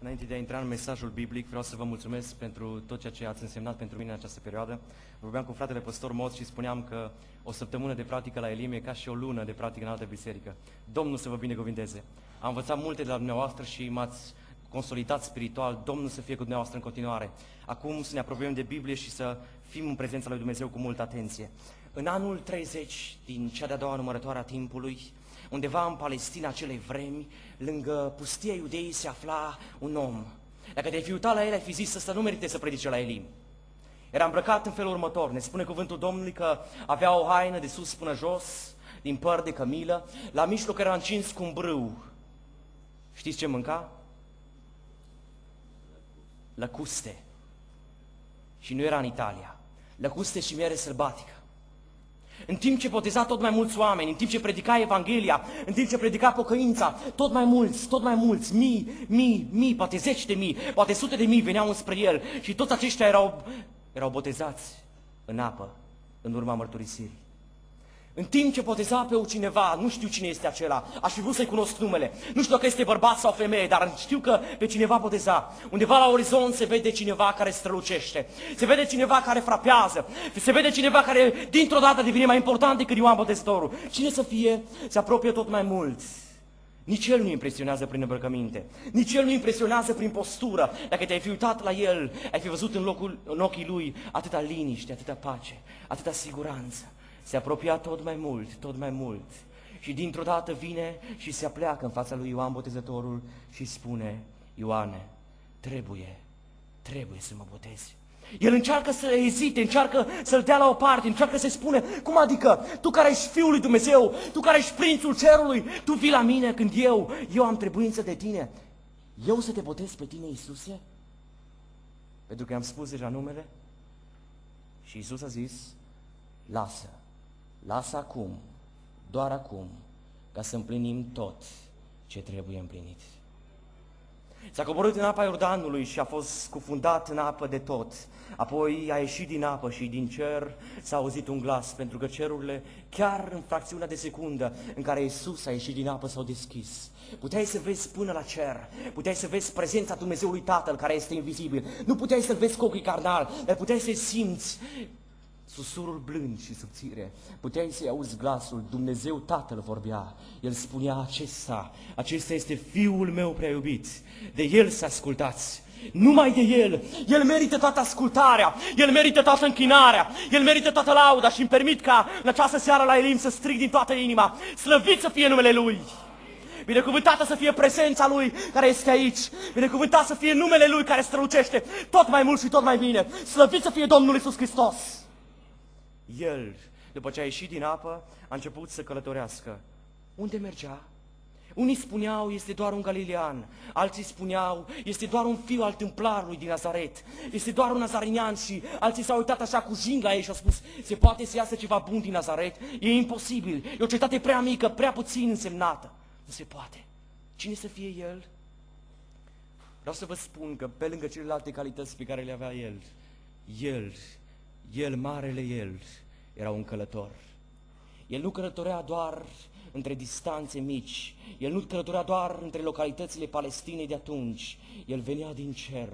Înainte de a intra în mesajul biblic, vreau să vă mulțumesc pentru tot ceea ce ați însemnat pentru mine în această perioadă. Vorbeam cu fratele păstor Moț și spuneam că o săptămână de practică la Elim e ca și o lună de practică în altă biserică. Domnul să vă binecuvinteze. Am învățat multe de la dumneavoastră și m-ați consolidat spiritual. Domnul să fie cu dumneavoastră în continuare. Acum să ne apropiem de Biblie și să fim în prezența lui Dumnezeu cu multă atenție. În anul 30 din cea de-a doua numărătoare a timpului, undeva în Palestina acelei vremi, lângă pustia iudeii se afla un om. Dacă te-ai fi uitat la el, ai fi zis, să nu merite să predice la Elim. Era îmbrăcat în felul următor. Ne spune cuvântul Domnului că avea o haină de sus până jos, din păr de cămilă, la mijloc era încins cu un brâu. Știți ce mânca? Lăcuste. Și nu era în Italia. Lăcuste și miere sălbatică. În timp ce boteza tot mai mulți oameni, în timp ce predica Evanghelia, în timp ce predica pocăința, tot mai mulți, tot mai mulți, mii, mii, mii, poate zeci de mii, poate sute de mii veneau spre el și toți aceștia erau, erau botezați în apă în urma mărturisirii. În timp ce boteza pe cineva, nu știu cine este acela, aș fi vrut să-i cunosc numele, nu știu dacă este bărbat sau femeie, dar știu că pe cineva boteza. Undeva la orizont se vede cineva care strălucește, se vede cineva care frapează, se vede cineva care dintr-o dată devine mai important decât Ioan Botezătorul. Cine să fie, se apropie tot mai mult. Nici el nu impresionează prin îmbrăcăminte, nici el nu impresionează prin postură. Dacă te-ai fi uitat la el, ai fi văzut în, locul, în ochii lui atâta liniște, atâta pace, atâta siguranță. Se apropia tot mai mult, tot mai mult. Și dintr-o dată vine și se apleacă în fața lui Ioan Botezătorul și spune, Ioane, trebuie, trebuie să mă botezi. El încearcă să ezite, încearcă să-l dea la o parte, încearcă să-i spune, cum adică, tu care ești Fiul lui Dumnezeu, tu care ești Prințul Cerului, tu vii la mine când eu, eu am trebuință de tine. Eu să te botez pe tine, Iisuse? Pentru că am spus deja numele? Și Iisus a zis, lasă, lasă acum, doar acum, ca să împlinim tot ce trebuie împlinit. S-a coborât în apa Iordanului și a fost scufundat în apă de tot. Apoi a ieșit din apă și din cer s-a auzit un glas, pentru că cerurile, chiar în fracțiunea de secundă în care Iisus a ieșit din apă, s-au deschis. Puteai să vezi până la cer, puteai să vezi prezența Dumnezeului Tatăl care este invizibil. Nu puteai să-L vezi cu ochii carnal, dar puteai să simți susurul blând și subțire. Puteai să-i auzi glasul, Dumnezeu Tatăl vorbea. El spunea acesta, acesta este Fiul meu prea iubit, de El să ascultați. Numai de El. El merită toată ascultarea, El merită toată închinarea, El merită toată lauda și îmi permit ca în această seară la Elim să strig din toată inima. Slăvit să fie numele Lui! Binecuvântată să fie prezența Lui care este aici. Binecuvântat să fie numele Lui care strălucește tot mai mult și tot mai bine. Slăvit să fie Domnul Isus Hristos! El, după ce a ieșit din apă, a început să călătorească. Unde mergea? Unii spuneau, este doar un galilean, alții spuneau, este doar un fiu al tâmplarului din Nazaret, este doar un nazarinian și alții s-au uitat așa cu jing la ei și au spus, se poate să iasă ceva bun din Nazaret? E imposibil, e o cetate prea mică, prea puțin însemnată. Nu se poate. Cine să fie el? Vreau să vă spun că pe lângă celelalte calități pe care le avea el, el el, marele El, era un călător. El nu călătorea doar între distanțe mici, el nu călătorea doar între localitățile Palestinei de atunci, el venea din cer.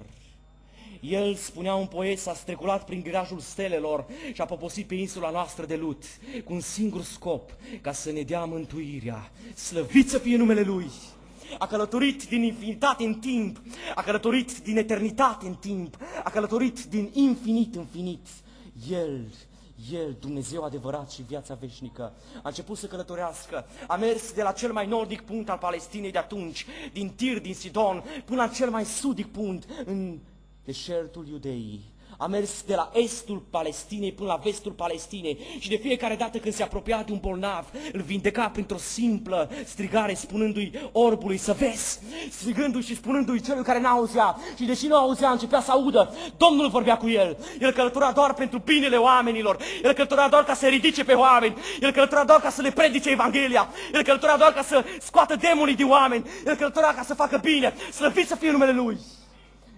El, spunea un poet, s-a streculat prin grajul stelelor și a poposit pe insula noastră de Lut, cu un singur scop, ca să ne dea mântuirea. Slăvit să fie numele Lui! a călătorit din infinitate în timp, a călătorit din eternitate în timp, a călătorit din infinit în finit. El, El, Dumnezeu adevărat și viața veșnică, a început să călătorească, a mers de la cel mai nordic punct al Palestinei de atunci, din Tir, din Sidon, până la cel mai sudic punct, în deșertul Iudeii a mers de la estul Palestinei până la vestul Palestinei și de fiecare dată când se apropia de un bolnav, îl vindeca printr-o simplă strigare, spunându-i orbului să vezi, strigându-și și spunându-i celui care n-auzea. Și deși nu auzea, începea să audă. Domnul vorbea cu el. El călătora doar pentru binele oamenilor. El călătora doar ca să ridice pe oameni. El călătora doar ca să le predice Evanghelia. El călătora doar ca să scoată demonii din oameni. El călătora ca să facă bine. Slăvit să fie numele Lui.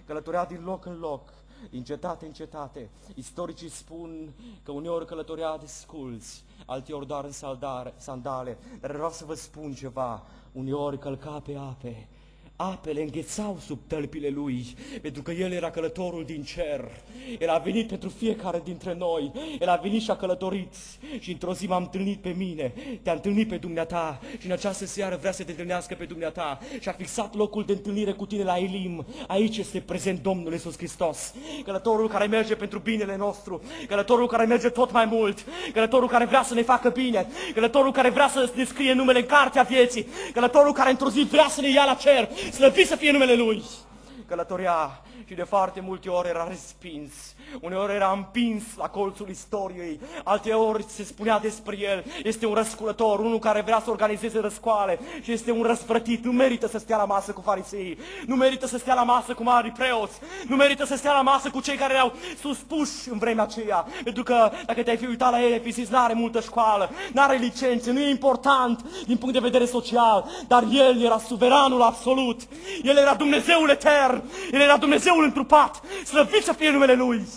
Călătorea din loc în loc din cetate în cetate. Istoricii spun că uneori călătorea de sculți, alteori doar în sandale, dar vreau să vă spun ceva, uneori călca pe ape, Apele înghețau sub tălpile lui, pentru că El era călătorul din cer. El a venit pentru fiecare dintre noi. El a venit și a călătorit. Și într-o zi m-am întâlnit pe mine, te-a întâlnit pe dumneata. Și în această seară vrea să te întâlnească pe dumneata. Și a fixat locul de întâlnire cu tine la Elim. Aici este prezent Domnul Iisus Hristos, călătorul care merge pentru binele nostru, călătorul care merge tot mai mult, călătorul care vrea să ne facă bine, călătorul care vrea să ne scrie numele în cartea vieții, călătorul care într-o zi vrea să ne ia la cer, slăvit să fie numele Lui. Călătoria și de foarte multe ori era respins. Uneori era împins la colțul istoriei, alte ori se spunea despre el, este un răsculător, unul care vrea să organizeze răscoale și este un răsfrătit, nu merită să stea la masă cu farisei, nu merită să stea la masă cu mari preoți, nu merită să stea la masă cu cei care erau suspuși în vremea aceea, pentru că dacă te-ai fi uitat la el, fi zis, n-are multă școală, n-are licențe, nu e important din punct de vedere social, dar el era suveranul absolut, el era Dumnezeul etern, el era Dumnezeu Dumnezeul întrupat, slăvit să fie numele Lui.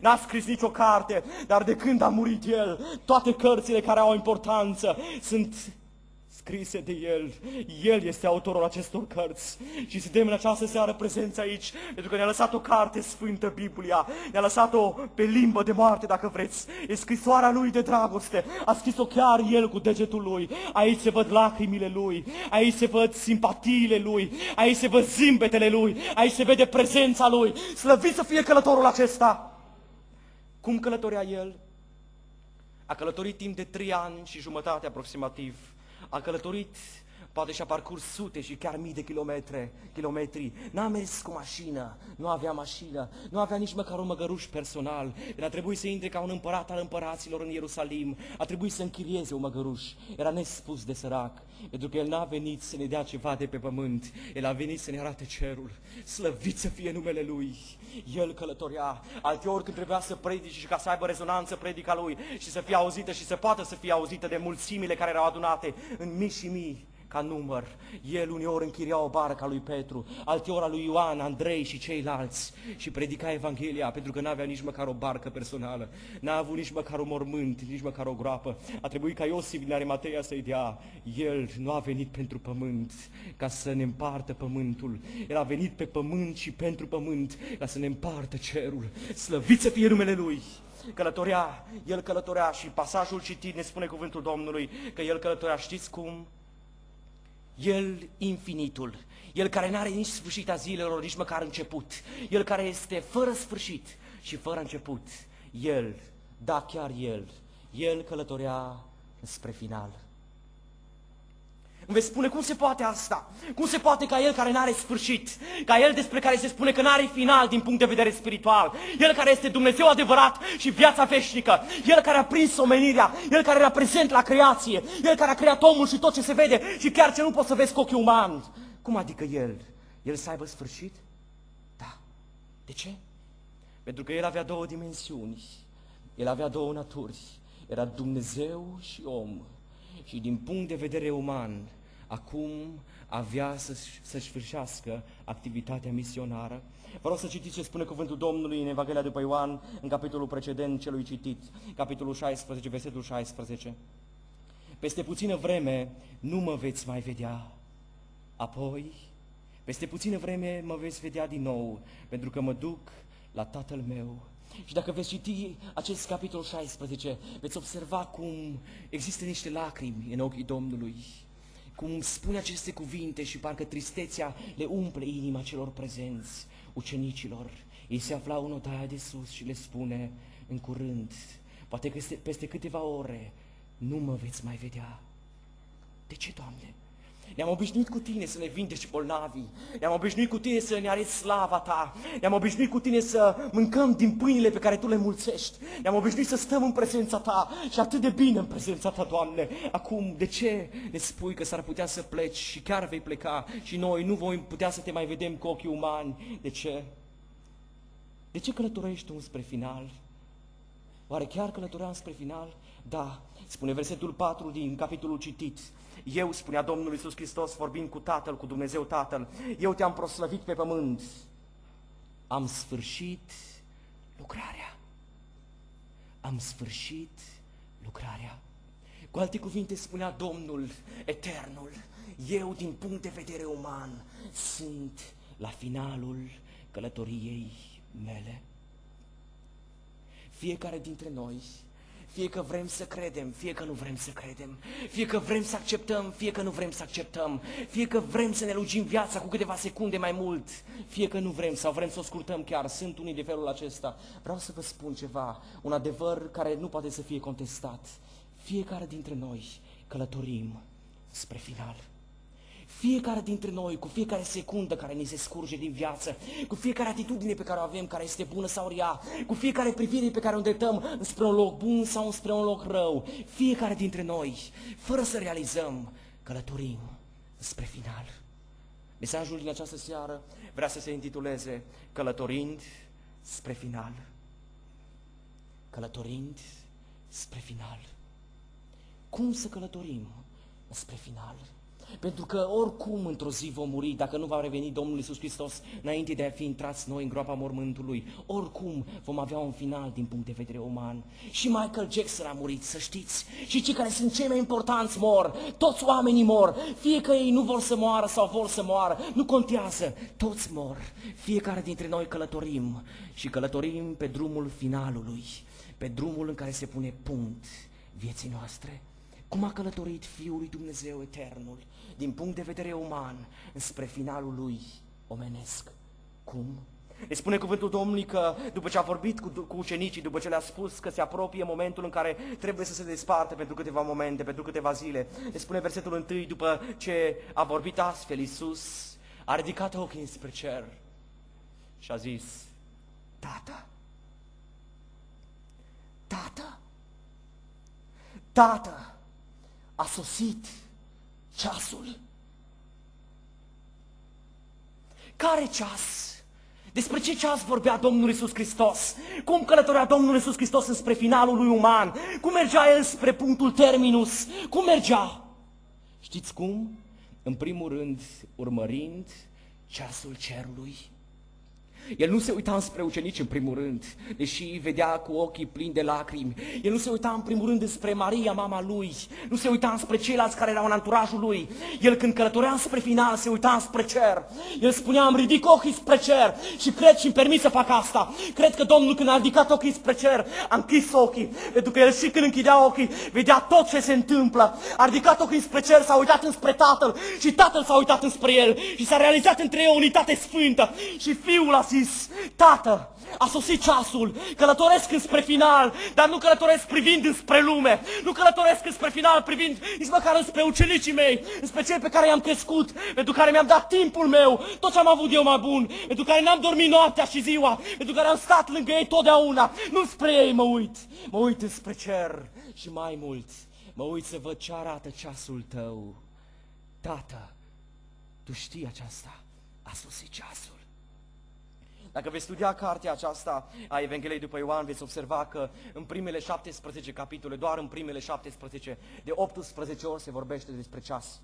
N-a scris nicio carte, dar de când a murit El, toate cărțile care au importanță sunt scrise de El. El este autorul acestor cărți. Și suntem în această seară prezenți aici, pentru că ne-a lăsat o carte sfântă, Biblia. Ne-a lăsat-o pe limbă de moarte, dacă vreți. E scrisoarea Lui de dragoste. A scris-o chiar El cu degetul Lui. Aici se văd lacrimile Lui. Aici se văd simpatiile Lui. Aici se văd zâmbetele Lui. Aici se vede prezența Lui. Slăvit să fie călătorul acesta! Cum călătorea El? A călătorit timp de trei ani și jumătate aproximativ a călătorit, poate și-a parcurs sute și chiar mii de kilometre, kilometri. N-a mers cu mașină, nu avea mașină, nu avea nici măcar un măgăruș personal. El a trebuit să intre ca un împărat al împăraților în Ierusalim, a trebuit să închirieze un măgăruș. Era nespus de sărac, pentru că el n-a venit să ne dea ceva de pe pământ, el a venit să ne arate cerul. Slăvit să fie numele Lui! El călătorea, alteori când trebuia să predice și ca să aibă rezonanță predica Lui și să fie auzită și să poată să fie auzită de mulțimile care erau adunate în mii și mii ca număr. El uneori închiria o barcă a lui Petru, alteori a lui Ioan, Andrei și ceilalți și predica Evanghelia pentru că n-avea nici măcar o barcă personală, n-a avut nici măcar un mormânt, nici măcar o groapă. A trebuit ca Iosif din Arimateia să-i dea. El nu a venit pentru pământ ca să ne împartă pământul. El a venit pe pământ și pentru pământ ca să ne împartă cerul. Slăvit să fie numele Lui! Călătorea, el călătorea și pasajul citit ne spune cuvântul Domnului că el călătorea, știți cum? El infinitul, El care n-are nici sfârșit a zilelor, nici măcar început, El care este fără sfârșit și fără început, El, da chiar El, El călătorea spre final. Îmi veți spune cum se poate asta? Cum se poate ca El care n-are sfârșit, ca El despre care se spune că n-are final din punct de vedere spiritual, El care este Dumnezeu adevărat și viața veșnică, El care a prins omenirea, El care era prezent la creație, El care a creat omul și tot ce se vede și chiar ce nu poți să vezi cu ochiul uman. Cum adică El? El să aibă sfârșit? Da. De ce? Pentru că El avea două dimensiuni, El avea două naturi, era Dumnezeu și om și din punct de vedere uman, acum avea să-și, să sfârșească activitatea misionară. Vă rog să citiți ce spune cuvântul Domnului în Evanghelia după Ioan, în capitolul precedent celui citit, capitolul 16, versetul 16. Peste puțină vreme nu mă veți mai vedea, apoi, peste puțină vreme mă veți vedea din nou, pentru că mă duc la Tatăl meu și dacă veți citi acest capitol 16, veți observa cum există niște lacrimi în ochii Domnului, cum spune aceste cuvinte și parcă tristețea le umple inima celor prezenți, ucenicilor. Ei se aflau în odaia de sus și le spune în curând, poate că peste câteva ore, nu mă veți mai vedea. De ce, Doamne? Ne-am obișnuit cu tine să ne vindeci bolnavii. Ne-am obișnuit cu tine să ne arăți slava ta. Ne-am obișnuit cu tine să mâncăm din pâinile pe care tu le mulțești. Ne-am obișnuit să stăm în prezența ta și atât de bine în prezența ta, Doamne. Acum, de ce ne spui că s-ar putea să pleci și chiar vei pleca și noi nu vom putea să te mai vedem cu ochii umani? De ce? De ce călătorești tu spre final? Oare chiar călătoream spre final? Da, spune versetul 4 din capitolul citit. Eu, spunea Domnul Iisus Hristos, vorbind cu Tatăl, cu Dumnezeu Tatăl, eu te-am proslăvit pe pământ. Am sfârșit lucrarea. Am sfârșit lucrarea. Cu alte cuvinte spunea Domnul Eternul, eu din punct de vedere uman sunt la finalul călătoriei mele. Fiecare dintre noi fie că vrem să credem, fie că nu vrem să credem, fie că vrem să acceptăm, fie că nu vrem să acceptăm, fie că vrem să ne lungim viața cu câteva secunde mai mult, fie că nu vrem sau vrem să o scurtăm chiar, sunt unii de felul acesta. Vreau să vă spun ceva, un adevăr care nu poate să fie contestat. Fiecare dintre noi călătorim spre final. Fiecare dintre noi, cu fiecare secundă care ni se scurge din viață, cu fiecare atitudine pe care o avem, care este bună sau rea, cu fiecare privire pe care o îndreptăm spre un loc bun sau spre un loc rău, fiecare dintre noi, fără să realizăm, călătorim spre final. Mesajul din această seară vrea să se intituleze Călătorind spre final. Călătorind spre final. Cum să călătorim spre final? Pentru că oricum într-o zi vom muri dacă nu va reveni Domnul Isus Hristos înainte de a fi intrați noi în groapa mormântului. Oricum vom avea un final din punct de vedere uman. Și Michael Jackson a murit, să știți. Și cei care sunt cei mai importanți mor. Toți oamenii mor. Fie că ei nu vor să moară sau vor să moară. Nu contează. Toți mor. Fiecare dintre noi călătorim. Și călătorim pe drumul finalului. Pe drumul în care se pune punct vieții noastre. Cum a călătorit Fiul lui Dumnezeu Eternul, din punct de vedere uman, spre finalul lui omenesc. Cum? Ne spune cuvântul Domnului că după ce a vorbit cu, cu ucenicii, după ce le-a spus că se apropie momentul în care trebuie să se desparte pentru câteva momente, pentru câteva zile, ne spune versetul întâi, după ce a vorbit astfel Iisus, a ridicat ochii spre cer și a zis, Tată, Tată, Tată, a sosit ceasul. Care ceas? Despre ce ceas vorbea Domnul Isus Hristos? Cum călătorea Domnul Isus Hristos înspre finalul lui uman? Cum mergea El spre punctul terminus? Cum mergea? Știți cum? În primul rând, urmărind ceasul cerului. El nu se uita spre ucenici în primul rând, deși vedea cu ochii plini de lacrimi. El nu se uita în primul rând spre Maria, mama lui. Nu se uita spre ceilalți care erau în anturajul lui. El când călătorea spre final, se uita spre cer. El spunea, am ridic ochii spre cer și cred și îmi permit să fac asta. Cred că Domnul când a ridicat ochii spre cer, a închis ochii. Pentru că el și când închidea ochii, vedea tot ce se întâmplă. A ridicat ochii spre cer, s-a uitat înspre Tatăl și Tatăl s-a uitat înspre el și s-a realizat între ei o unitate sfântă. Și Fiul a zis, Tată, a sosit ceasul, călătoresc înspre final, dar nu călătoresc privind înspre lume, nu călătoresc înspre final privind nici măcar înspre ucenicii mei, înspre cei pe care i-am crescut, pentru care mi-am dat timpul meu, tot ce am avut eu mai bun, pentru care n-am dormit noaptea și ziua, pentru care am stat lângă ei totdeauna, nu spre ei mă uit, mă uit înspre cer și mai mult, mă uit să văd ce arată ceasul tău. Tată, tu știi aceasta, a sosit ceasul. Dacă veți studia cartea aceasta a Evangheliei după Ioan, veți observa că în primele 17 capitole, doar în primele 17, de 18 ori se vorbește despre ceas.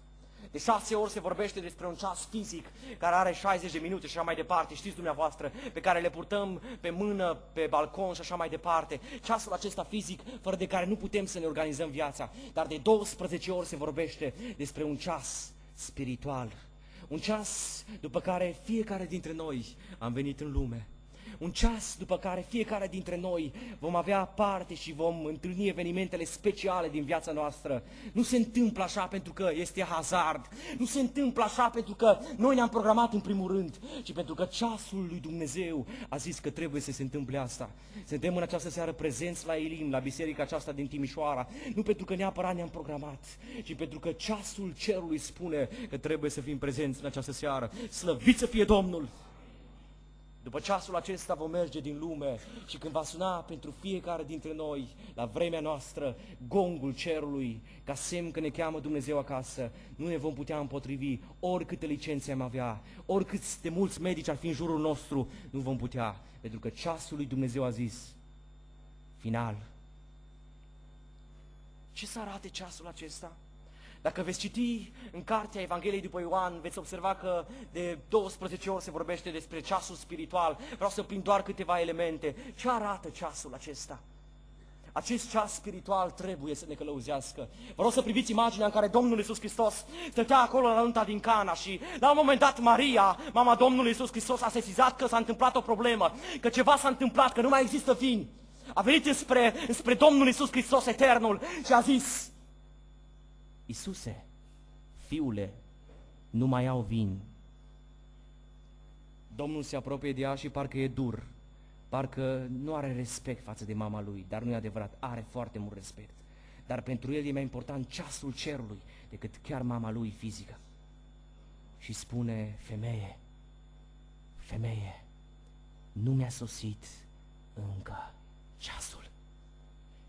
De șase ori se vorbește despre un ceas fizic care are 60 de minute și așa mai departe, știți dumneavoastră, pe care le purtăm pe mână, pe balcon și așa mai departe. Ceasul acesta fizic, fără de care nu putem să ne organizăm viața. Dar de 12 ori se vorbește despre un ceas spiritual un ceas după care fiecare dintre noi am venit în lume. Un ceas după care fiecare dintre noi vom avea parte și vom întâlni evenimentele speciale din viața noastră. Nu se întâmplă așa pentru că este hazard. Nu se întâmplă așa pentru că noi ne-am programat în primul rând, ci pentru că ceasul lui Dumnezeu a zis că trebuie să se întâmple asta. Suntem în această seară prezenți la Elim, la biserica aceasta din Timișoara, nu pentru că neapărat ne-am programat, ci pentru că ceasul cerului spune că trebuie să fim prezenți în această seară. Slăvit să fie Domnul! După ceasul acesta vom merge din lume și când va suna pentru fiecare dintre noi, la vremea noastră, gongul cerului, ca semn că ne cheamă Dumnezeu acasă, nu ne vom putea împotrivi oricâte licențe am avea, oricât de mulți medici ar fi în jurul nostru, nu vom putea, pentru că ceasul lui Dumnezeu a zis, final. Ce să arate ceasul acesta? Dacă veți citi în cartea Evangheliei după Ioan, veți observa că de 12 ori se vorbește despre ceasul spiritual. Vreau să prind doar câteva elemente. Ce arată ceasul acesta? Acest ceas spiritual trebuie să ne călăuzească. Vă rog să priviți imaginea în care Domnul Iisus Hristos stătea acolo la nunta din Cana și la un moment dat Maria, mama Domnului Iisus Hristos, a sesizat că s-a întâmplat o problemă, că ceva s-a întâmplat, că nu mai există vin. A venit spre, spre Domnul Iisus Hristos Eternul și a zis, Iisuse, fiule, nu mai au vin. Domnul se apropie de ea și parcă e dur parcă nu are respect față de mama lui, dar nu e adevărat, are foarte mult respect. Dar pentru el e mai important ceasul cerului decât chiar mama lui fizică. Și spune, femeie, femeie, nu mi-a sosit încă ceasul.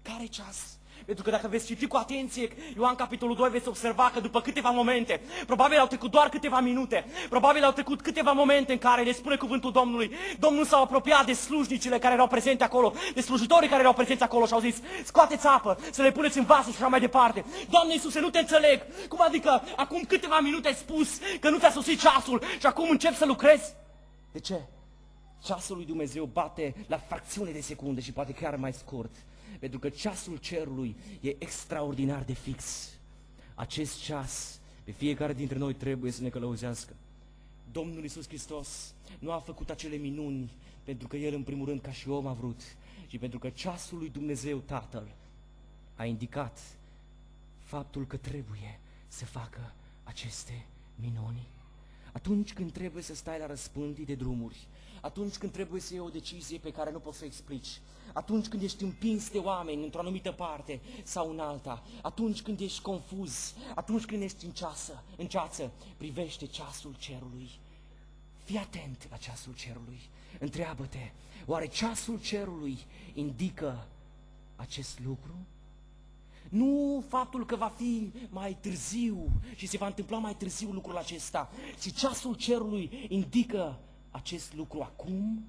Care ceas? Pentru că dacă veți citi cu atenție Ioan capitolul 2, veți observa că după câteva momente, probabil au trecut doar câteva minute, probabil au trecut câteva momente în care le spune cuvântul Domnului, Domnul s-a apropiat de slujnicile care erau prezente acolo, de slujitorii care erau prezenți acolo și au zis, scoateți apă, să le puneți în vase și așa mai departe. Doamne Iisuse, nu te înțeleg. Cum adică acum câteva minute ai spus că nu ți-a sosit ceasul și acum încep să lucrezi? De ce? Ceasul lui Dumnezeu bate la fracțiune de secunde și poate chiar mai scurt. Pentru că ceasul cerului e extraordinar de fix. Acest ceas pe fiecare dintre noi trebuie să ne călăuzească. Domnul Iisus Hristos nu a făcut acele minuni pentru că El în primul rând ca și om a vrut, ci pentru că ceasul lui Dumnezeu Tatăl a indicat faptul că trebuie să facă aceste minuni. Atunci când trebuie să stai la răspândii de drumuri, atunci când trebuie să iei o decizie pe care nu poți să o explici, atunci când ești împins de oameni într-o anumită parte sau în alta, atunci când ești confuz, atunci când ești în ceasă, în ceață, privește ceasul cerului. Fii atent la ceasul cerului. Întreabă-te, oare ceasul cerului indică acest lucru? Nu faptul că va fi mai târziu și se va întâmpla mai târziu lucrul acesta, ci ceasul cerului indică acest lucru acum.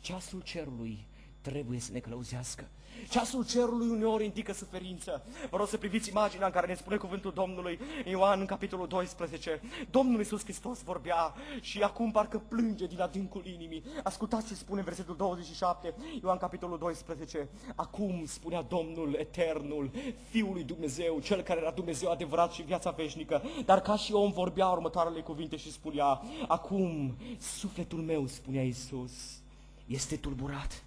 Ceasul cerului trebuie să ne călăuzească. Ceasul cerului uneori indică suferință. Vă rog să priviți imaginea în care ne spune cuvântul Domnului Ioan în capitolul 12. Domnul Iisus Hristos vorbea și acum parcă plânge din adâncul inimii. Ascultați ce spune versetul 27, Ioan capitolul 12. Acum spunea Domnul Eternul, Fiul lui Dumnezeu, Cel care era Dumnezeu adevărat și viața veșnică. Dar ca și om vorbea următoarele cuvinte și spunea, acum sufletul meu, spunea Iisus, este tulburat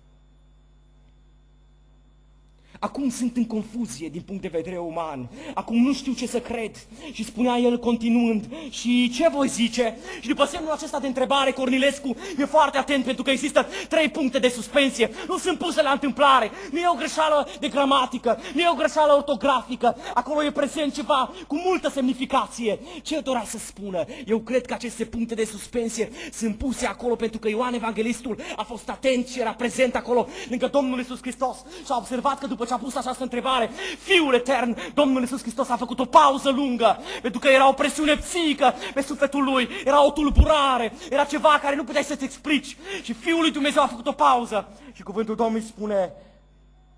Acum sunt în confuzie din punct de vedere uman. Acum nu știu ce să cred. Și spunea el continuând, și ce voi zice? Și după semnul acesta de întrebare, Cornilescu e foarte atent pentru că există trei puncte de suspensie. Nu sunt puse la întâmplare. Nu e o greșeală de gramatică, nu e o greșeală ortografică. Acolo e prezent ceva cu multă semnificație. Ce dorea să spună? Eu cred că aceste puncte de suspensie sunt puse acolo pentru că Ioan Evanghelistul a fost atent și era prezent acolo lângă Domnul Isus Hristos și a observat că după ce a pus această întrebare, Fiul Etern, Domnul Iisus Hristos a făcut o pauză lungă, pentru că era o presiune psihică pe sufletul lui, era o tulburare, era ceva care nu puteai să-ți explici. Și Fiul lui Dumnezeu a făcut o pauză. Și cuvântul Domnului spune,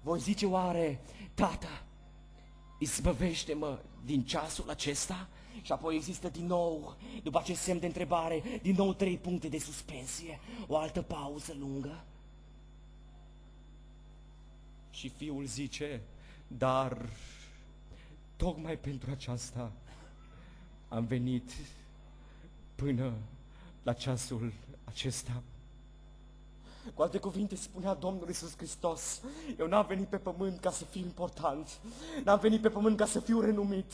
voi zice oare, Tata, izbăvește-mă din ceasul acesta? Și apoi există din nou, după acest semn de întrebare, din nou trei puncte de suspensie, o altă pauză lungă. Și fiul zice, dar tocmai pentru aceasta am venit până la ceasul acesta. Cu alte cuvinte spunea Domnul Iisus Hristos, eu n-am venit pe pământ ca să fiu important, n-am venit pe pământ ca să fiu renumit,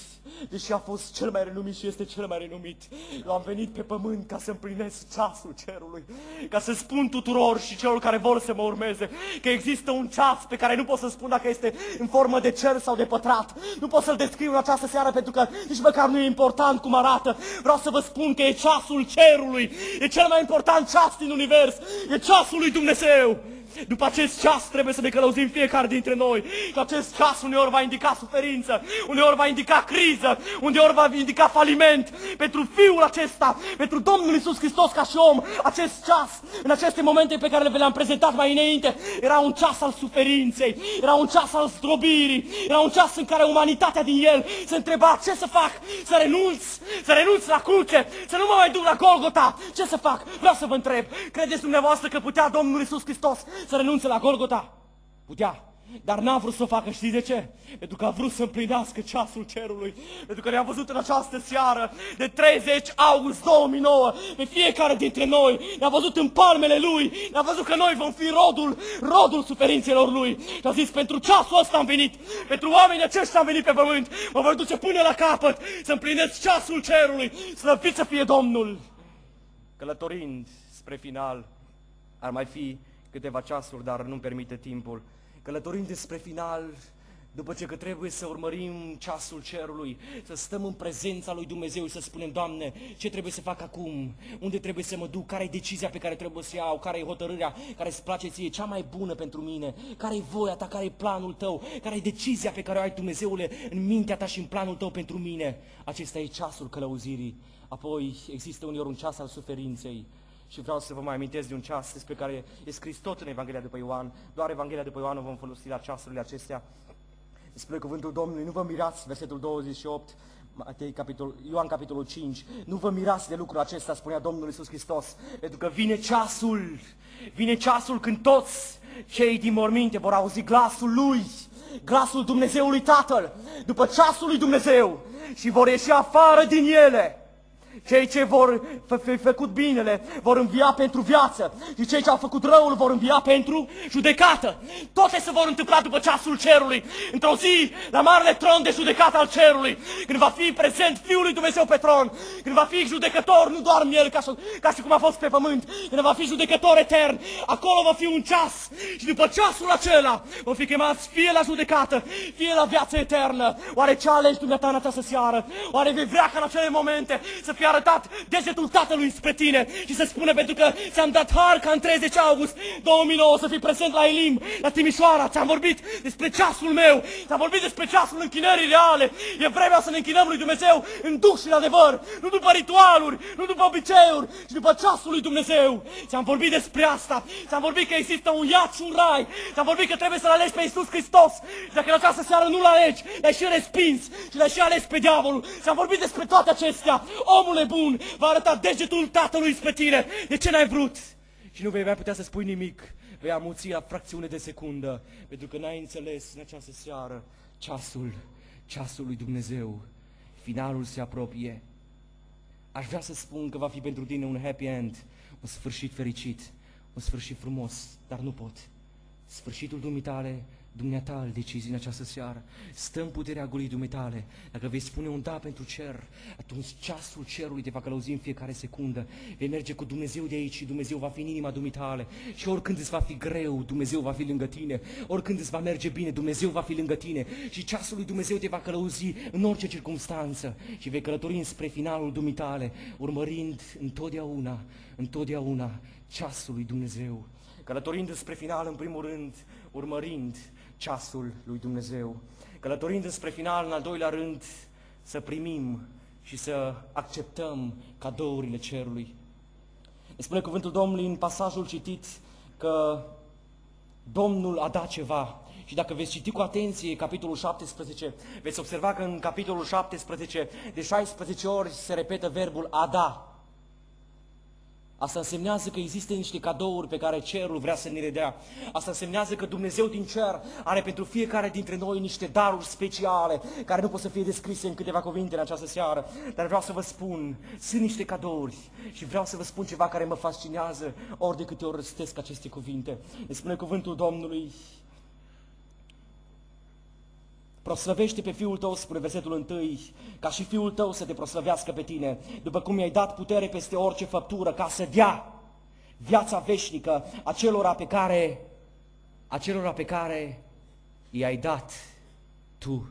deși a fost cel mai renumit și este cel mai renumit. Eu am venit pe pământ ca să împlinesc ceasul cerului, ca să spun tuturor și celor care vor să mă urmeze că există un ceas pe care nu pot să spun dacă este în formă de cer sau de pătrat. Nu pot să-l descriu în această seară pentru că nici măcar nu e important cum arată. Vreau să vă spun că e ceasul cerului, e cel mai important ceas din univers, e ceasul lui Dumnezeu Dumnezeu. După acest ceas trebuie să ne călăuzim fiecare dintre noi. Că acest ceas uneori va indica suferință, uneori va indica criză, uneori va indica faliment. Pentru Fiul acesta, pentru Domnul Isus Hristos ca și om, acest ceas, în aceste momente pe care le-am prezentat mai înainte, era un ceas al suferinței, era un ceas al zdrobirii, era un ceas în care umanitatea din el se întreba ce să fac, să renunț, să renunț la cruce, să nu mă mai duc la Golgota, ce să fac? Vreau să vă întreb, credeți dumneavoastră că putea Domnul Isus Hristos să renunțe la Golgota? Putea. Dar n-a vrut să o facă, știți de ce? Pentru că a vrut să împlinească ceasul cerului. Pentru că ne-a văzut în această seară de 30 august 2009 pe fiecare dintre noi. Ne-a văzut în palmele Lui. Ne-a văzut că noi vom fi rodul, rodul suferințelor Lui. Și a zis, pentru ceasul ăsta am venit. Pentru oamenii aceștia am venit pe pământ. Mă voi duce până la capăt să împlinesc ceasul cerului. Slăvit să fie Domnul. Călătorind spre final, ar mai fi câteva ceasuri, dar nu-mi permite timpul călătorind spre final, după ce că trebuie să urmărim ceasul cerului, să stăm în prezența lui Dumnezeu și să spunem, Doamne, ce trebuie să fac acum? Unde trebuie să mă duc? Care e decizia pe care trebuie să iau? Care e hotărârea care îți place ție? Cea mai bună pentru mine? Care e voia ta? Care e planul tău? Care e decizia pe care o ai Dumnezeule în mintea ta și în planul tău pentru mine? Acesta e ceasul călăuzirii. Apoi există uneori un ceas al suferinței. Și vreau să vă mai amintesc de un ceas despre care e scris tot în Evanghelia după Ioan. Doar Evanghelia după Ioan o vom folosi la ceasurile acestea. Spre cuvântul Domnului, nu vă mirați, versetul 28, Matei, capitol, Ioan capitolul 5, nu vă mirați de lucrul acesta, spunea Domnul Iisus Hristos, pentru că vine ceasul, vine ceasul când toți cei din morminte vor auzi glasul Lui, glasul Dumnezeului Tatăl, după ceasul lui Dumnezeu și vor ieși afară din ele cei ce vor fi făcut binele vor învia pentru viață și cei ce au făcut răul vor învia pentru judecată. Toate se vor întâmpla după ceasul cerului, într-o zi la marele tron de judecată al cerului, când va fi prezent Fiul lui Dumnezeu pe tron, când va fi judecător, nu doar el ca și, ca și cum a fost pe pământ, când va fi judecător etern, acolo va fi un ceas și după ceasul acela vor fi chemați fie la judecată, fie la viață eternă. Oare ce alegi dumneata în această seară? Oare vei vrea ca în acele momente să fie arătat degetul Tatălui spre tine și să spună pentru că ți-am dat har ca în 30 august 2009 să fii prezent la Elim, la Timișoara, ți-am vorbit despre ceasul meu, ți-am vorbit despre ceasul închinării reale. E vremea să ne închinăm lui Dumnezeu în duh și în adevăr, nu după ritualuri, nu după obiceiuri, ci după ceasul lui Dumnezeu. Ți-am vorbit despre asta, ți-am vorbit că există un iad și un rai, ți-am vorbit că trebuie să-L alegi pe Iisus Hristos și dacă în această seară nu-L alegi, l-ai și respins și l-ai și ales pe diavolul. Ți-am vorbit despre toate acestea. Omule bun, va arăta degetul tatălui spre tine. De ce n-ai vrut? Și nu vei mai putea să spui nimic. Vei amuți la fracțiune de secundă, pentru că n-ai înțeles în această seară ceasul, ceasul lui Dumnezeu. Finalul se apropie. Aș vrea să spun că va fi pentru tine un happy end, un sfârșit fericit, un sfârșit frumos, dar nu pot. Sfârșitul dumitale Dumneata îl decizi în această seară. Stă în puterea gurii dumitale. Dacă vei spune un da pentru cer, atunci ceasul cerului te va călăuzi în fiecare secundă. Vei merge cu Dumnezeu de aici și Dumnezeu va fi în inima dumitale. Și oricând îți va fi greu, Dumnezeu va fi lângă tine. Oricând îți va merge bine, Dumnezeu va fi lângă tine. Și ceasul lui Dumnezeu te va călăuzi în orice circunstanță. Și vei călători spre finalul dumitale, urmărind întotdeauna, întotdeauna ceasul lui Dumnezeu. Călătorind spre final, în primul rând, urmărind ceasul lui Dumnezeu. Călătorind spre final, în al doilea rând, să primim și să acceptăm cadourile cerului. Ne spune cuvântul Domnului în pasajul citit că Domnul a dat ceva. Și dacă veți citi cu atenție capitolul 17, veți observa că în capitolul 17 de 16 ori se repetă verbul a da. Asta însemnează că există niște cadouri pe care cerul vrea să ne le dea. Asta însemnează că Dumnezeu din cer are pentru fiecare dintre noi niște daruri speciale care nu pot să fie descrise în câteva cuvinte în această seară. Dar vreau să vă spun, sunt niște cadouri și vreau să vă spun ceva care mă fascinează ori de câte ori răstesc aceste cuvinte. Ne spune cuvântul Domnului, Proslăvește pe Fiul tău, spune versetul 1, ca și Fiul tău să te proslăvească pe tine, după cum i-ai dat putere peste orice făptură, ca să dea viața veșnică acelora pe care, acelora pe care i-ai dat tu.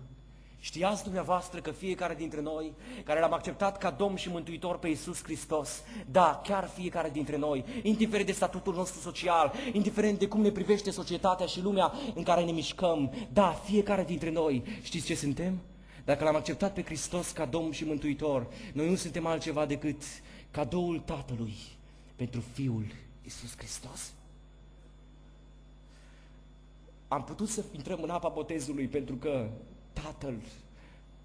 Știați dumneavoastră că fiecare dintre noi care l-am acceptat ca Domn și Mântuitor pe Iisus Hristos, da, chiar fiecare dintre noi, indiferent de statutul nostru social, indiferent de cum ne privește societatea și lumea în care ne mișcăm, da, fiecare dintre noi, știți ce suntem? Dacă l-am acceptat pe Hristos ca Domn și Mântuitor, noi nu suntem altceva decât cadoul Tatălui pentru Fiul Iisus Hristos. Am putut să intrăm în apa botezului pentru că Tatăl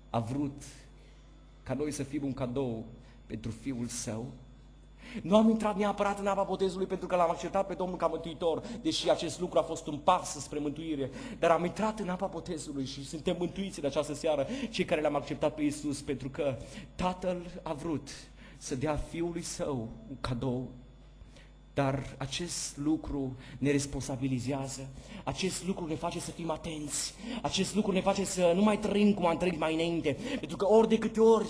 a vrut ca noi să fim un cadou pentru Fiul Său. Nu am intrat neapărat în apa botezului pentru că l-am acceptat pe Domnul ca mântuitor, deși acest lucru a fost un pas spre mântuire, dar am intrat în apa botezului și suntem mântuiți în această seară, cei care l-am acceptat pe Iisus, pentru că Tatăl a vrut să dea Fiului Său un cadou dar acest lucru ne responsabilizează, acest lucru ne face să fim atenți, acest lucru ne face să nu mai trăim cum am trăit mai înainte, pentru că ori de câte ori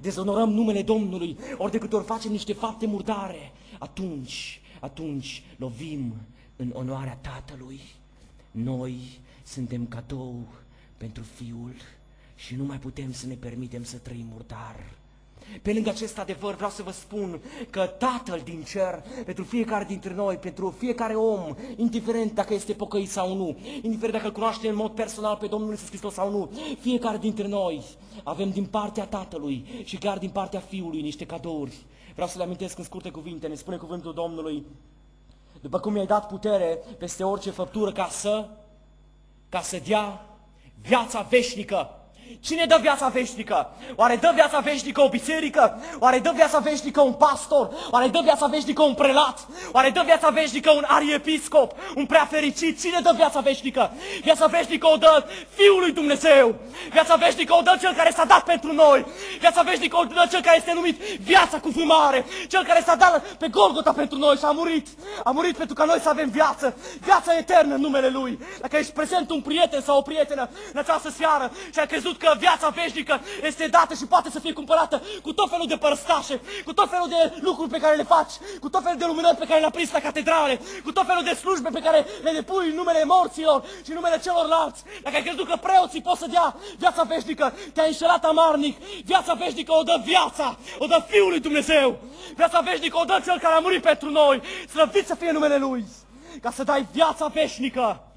dezonorăm numele Domnului, ori de câte ori facem niște fapte murdare, atunci, atunci lovim în onoarea Tatălui. Noi suntem cadou pentru Fiul și nu mai putem să ne permitem să trăim murdar. Pe lângă acest adevăr vreau să vă spun că Tatăl din cer, pentru fiecare dintre noi, pentru fiecare om, indiferent dacă este pocăit sau nu, indiferent dacă îl cunoaște în mod personal pe Domnul Iisus Hristos sau nu, fiecare dintre noi avem din partea Tatălui și chiar din partea Fiului niște cadouri. Vreau să le amintesc în scurte cuvinte, ne spune cuvântul Domnului, după cum mi-ai dat putere peste orice făptură ca să, ca să dea viața veșnică Cine dă viața veșnică? Oare dă viața veșnică o biserică? Oare dă viața veșnică un pastor? Oare dă viața veșnică un prelat? Oare dă viața veșnică un ariepiscop? Un prea fericit? Cine dă viața veșnică? Viața veșnică o dă Fiul lui Dumnezeu. Viața veșnică o dă Cel care s-a dat pentru noi. Viața veșnică o dă Cel care este numit viața cu fumare. Cel care s-a dat pe Golgota pentru noi și a murit. A murit pentru ca noi să avem viață. Viața eternă în numele Lui. Dacă ești prezent un prieten sau o prietenă în această seară și ai crezut că viața veșnică este dată și poate să fie cumpărată cu tot felul de părăstașe, cu tot felul de lucruri pe care le faci, cu tot felul de luminări pe care le aprins la catedrale, cu tot felul de slujbe pe care le depui în numele morților și în numele celorlalți. Dacă ai crezut că preoții pot să dea viața veșnică, te-ai înșelat amarnic. Viața veșnică o dă viața, o dă Fiul lui Dumnezeu. Viața veșnică o dă Cel care a murit pentru noi. Slăvit să fie numele Lui. Ca să dai viața veșnică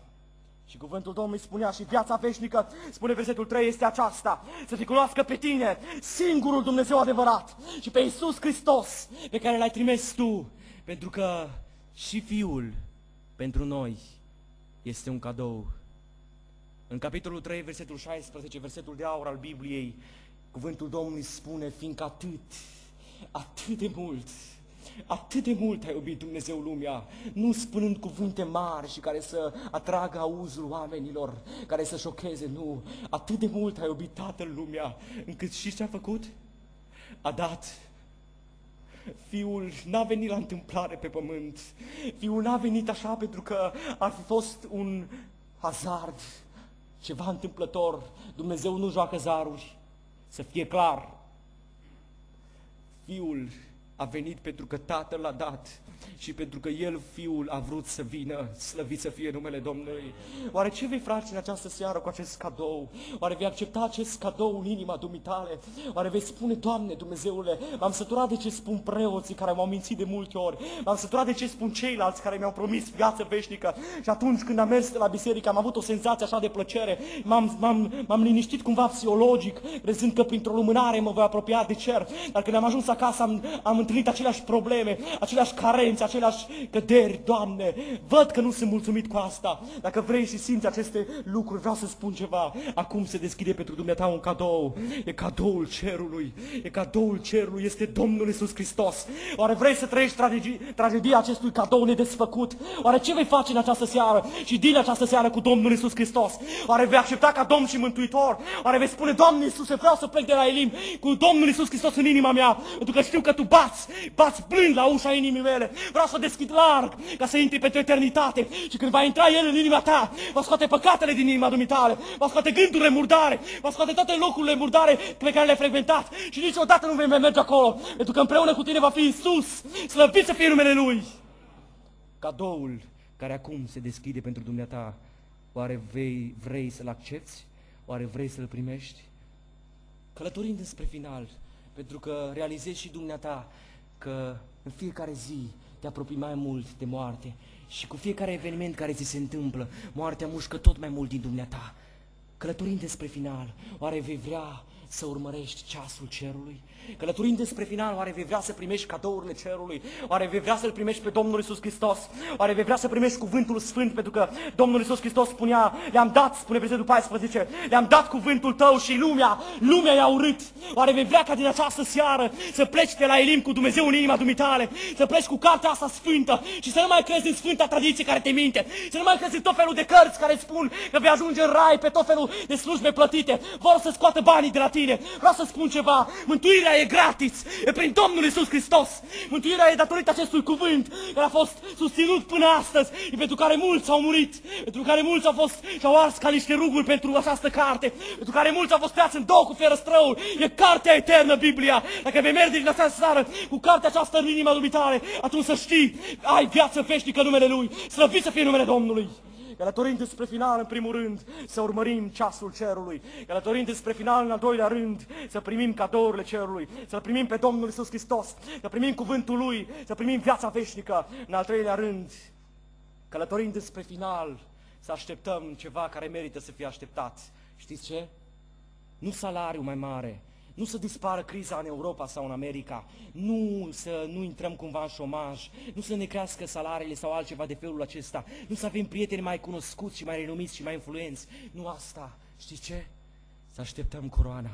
și cuvântul Domnului spunea și viața veșnică, spune versetul 3, este aceasta, să te cunoască pe tine, singurul Dumnezeu adevărat și pe Iisus Hristos, pe care l-ai trimis tu, pentru că și Fiul pentru noi este un cadou. În capitolul 3, versetul 16, versetul de aur al Bibliei, cuvântul Domnului spune, fiindcă atât, atât de mult Atât de mult a iubit Dumnezeu lumea, nu spunând cuvinte mari și care să atragă auzul oamenilor, care să șocheze, nu. Atât de mult a iubit Tatăl lumea, încât și ce a făcut? A dat Fiul n-a venit la întâmplare pe pământ. Fiul n-a venit așa pentru că ar fi fost un hazard, ceva întâmplător. Dumnezeu nu joacă zaruri, să fie clar. Fiul a venit pentru că Tatăl l-a dat și pentru că El, Fiul, a vrut să vină, slăvit să fie numele Domnului. Oare ce vei face în această seară cu acest cadou? Oare vei accepta acest cadou în inima dumitale? Oare vei spune, Doamne, Dumnezeule, m-am săturat de ce spun preoții care m-au mințit de multe ori, m-am săturat de ce spun ceilalți care mi-au promis viață veșnică și atunci când am mers la biserică am avut o senzație așa de plăcere, m-am, m-am, m-am liniștit cumva psihologic, crezând că printr-o lumânare mă voi apropia de cer, dar când am ajuns acasă am, am întâlnit aceleași probleme, aceleași carențe, aceleași căderi, Doamne, văd că nu sunt mulțumit cu asta. Dacă vrei și simți aceste lucruri, vreau să spun ceva. Acum se deschide pentru dumneata un cadou. E cadoul cerului. E cadoul cerului. Este Domnul Isus Hristos. Oare vrei să trăiești tragedie, tragedia acestui cadou nedesfăcut? Oare ce vei face în această seară și din această seară cu Domnul Isus Hristos? Oare vei accepta ca Domn și Mântuitor? Oare vei spune, Doamne Iisuse, vreau să plec de la Elim cu Domnul Isus Hristos în inima mea, pentru că știu că Tu bați, bați blând la ușa inimii mele. Vreau să o deschid larg ca să intri pentru eternitate. Și când va intra El în inima ta, va scoate păcatele din inima dumitale, va scoate gândurile murdare, va scoate toate locurile murdare pe care le-ai frecventat. Și niciodată nu vei mai merge acolo, pentru că împreună cu tine va fi Isus, slăvit să fie numele Lui. Cadoul care acum se deschide pentru dumneata, oare vei, vrei să-l accepti? Oare vrei să-l primești? Călătorind spre final, pentru că realizezi și dumneata că în fiecare zi te apropii mai mult de moarte și cu fiecare eveniment care ți se întâmplă, moartea mușcă tot mai mult din dumneata. Călătorind spre final, oare vei vrea să urmărești ceasul cerului? Călătorind spre final, oare vei vrea să primești cadourile cerului? Oare vei vrea să-L primești pe Domnul Isus Hristos? Oare vei vrea să primești cuvântul Sfânt? Pentru că Domnul Isus Hristos spunea, le-am dat, spune versetul 14, le-am dat cuvântul tău și lumea, lumea i-a urât. Oare vei vrea ca din această seară să pleci de la Elim cu Dumnezeu în inima dumitale, să pleci cu cartea asta sfântă și să nu mai crezi în sfânta tradiție care te minte, să nu mai crezi în tot felul de cărți care spun că vei ajunge în rai pe tot felul de slujbe plătite, vor să scoată banii de la tine. Vreau să spun ceva, mântuirea e gratis, e prin Domnul Isus Hristos. Mântuirea e datorită acestui cuvânt care a fost susținut până astăzi, și pentru care mulți au murit, pentru care mulți au fost și au ars ca niște ruguri pentru această carte, pentru care mulți au fost tăiați în două cu ferăstrăul. E cartea eternă, Biblia. Dacă vei merge din această seară cu cartea aceasta în inima dumitare, atunci să știi, ai viață veșnică în numele Lui, slăvit să fie numele Domnului. Călătorind spre final, în primul rând, să urmărim ceasul cerului. Călătorind spre final, în al doilea rând, să primim cadourile cerului, să primim pe Domnul Isus Hristos, să primim cuvântul Lui, să primim viața veșnică. În al treilea rând, călătorind spre final, să așteptăm ceva care merită să fie așteptat. Știți ce? Nu salariu mai mare, nu să dispară criza în Europa sau în America, nu să nu intrăm cumva în șomaj, nu să ne crească salariile sau altceva de felul acesta, nu să avem prieteni mai cunoscuți și mai renumiți și mai influenți. Nu asta. Știți ce? Să așteptăm coroana.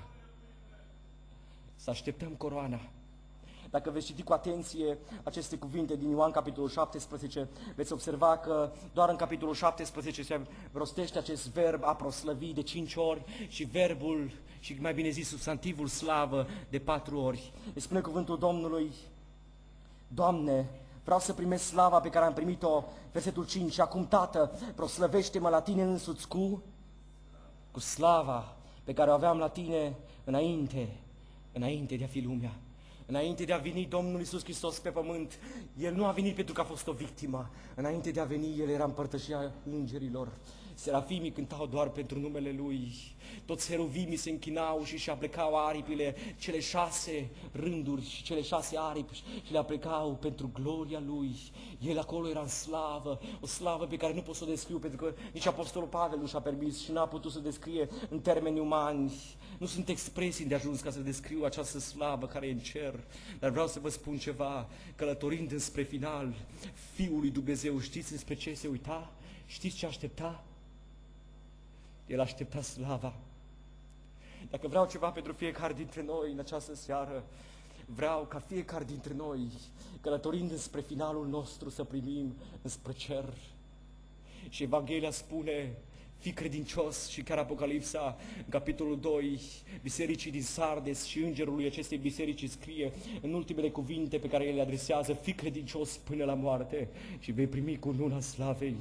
Să așteptăm coroana. Dacă veți citi cu atenție aceste cuvinte din Ioan capitolul 17, veți observa că doar în capitolul 17 se rostește acest verb a proslăvi de cinci ori și verbul, și mai bine zis substantivul slavă de patru ori. Îi spune cuvântul Domnului, Doamne, vreau să primesc slava pe care am primit-o, versetul 5, și acum, Tată, proslăvește-mă la Tine însuți cu, cu slava pe care o aveam la Tine înainte, înainte de a fi lumea. Înainte de a veni Domnul Isus Hristos pe pământ, El nu a venit pentru că a fost o victimă. Înainte de a veni, El era împărtășia îngerilor. Serafimii cântau doar pentru numele Lui. Toți heruvimii se închinau și și aplecau aripile, cele șase rânduri și cele șase aripi și le aplecau pentru gloria Lui. El acolo era în slavă, o slavă pe care nu pot să o descriu pentru că nici Apostolul Pavel nu și-a permis și n-a putut să descrie în termeni umani. Nu sunt expresii de ajuns ca să descriu această slavă care e în cer, dar vreau să vă spun ceva, călătorind înspre final, Fiul lui Dumnezeu, știți despre ce se uita? Știți ce aștepta? El aștepta slava. Dacă vreau ceva pentru fiecare dintre noi în această seară, vreau ca fiecare dintre noi, călătorind spre finalul nostru, să primim înspre cer. Și Evanghelia spune Fii credincios și chiar Apocalipsa, în capitolul 2, bisericii din Sardes și îngerului acestei biserici scrie în ultimele cuvinte pe care el le adresează, fii credincios până la moarte și vei primi cu luna slavei.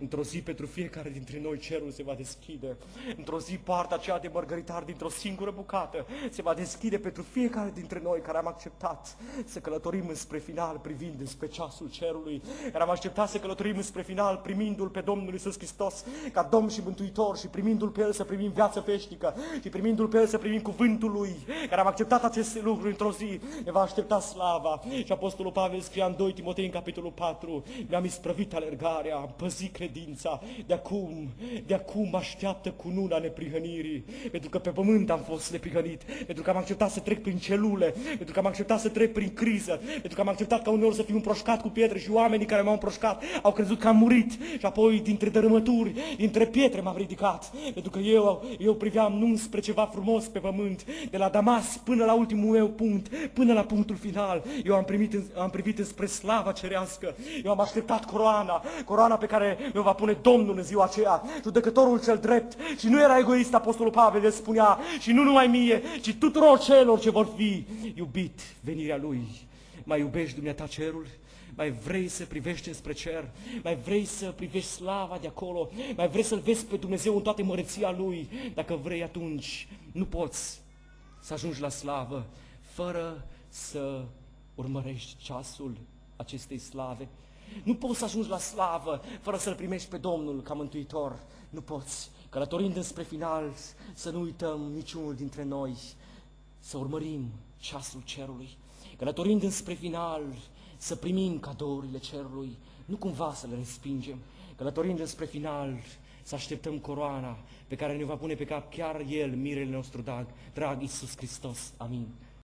Într-o zi pentru fiecare dintre noi cerul se va deschide. Într-o zi partea aceea de mărgăritar dintr-o singură bucată se va deschide pentru fiecare dintre noi care am acceptat să călătorim spre final privind spre ceasul cerului, care am acceptat să călătorim spre final primindu-L pe Domnul Isus Hristos ca Domn și Mântuitor și primindu-L pe El să primim viață veșnică și primindu-L pe El să primim cuvântul Lui, care am acceptat aceste lucruri într-o zi, ne va aștepta slava. Și Apostolul Pavel scria în 2 Timotei, în capitolul 4, mi-am isprăvit alergarea, am păzit credința, de acum, de acum așteaptă cu nuna neprihănirii, pentru că pe pământ am fost neprihănit, pentru că am acceptat să trec prin celule, pentru că am acceptat să trec prin criză, pentru că am acceptat ca uneori să fiu împroșcat cu pietre și oamenii care m-au împroșcat au crezut că am murit și apoi dintre dărâmături, dintre pietre m-am ridicat, pentru că eu, eu priveam nu spre ceva frumos pe pământ, de la Damas până la ultimul meu punct, până la punctul final. Eu am, primit, am privit spre slava cerească, eu am așteptat coroana, coroana pe care mi-o va pune Domnul în ziua aceea, judecătorul cel drept. Și nu era egoist Apostolul Pavel, el spunea, și nu numai mie, ci tuturor celor ce vor fi iubit venirea Lui. Mai iubești dumneata cerul? Mai vrei să privești spre cer, mai vrei să privești slava de acolo, mai vrei să-L vezi pe Dumnezeu în toată măreția Lui. Dacă vrei, atunci nu poți să ajungi la slavă fără să urmărești ceasul acestei slave. Nu poți să ajungi la slavă fără să-L primești pe Domnul ca mântuitor. Nu poți. Călătorind spre final, să nu uităm niciunul dintre noi, să urmărim ceasul cerului. Călătorind spre final, să primim cadourile cerului, nu cumva să le respingem, călătorind spre final, să așteptăm coroana pe care ne va pune pe cap chiar El, mirele nostru drag, drag Iisus Hristos. Amin.